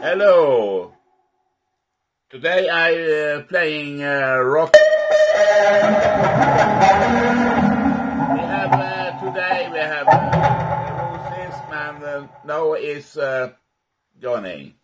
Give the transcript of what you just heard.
Hello. Today I uh, playing uh, rock. We have uh, today we have uh, and uh, now is uh, Johnny.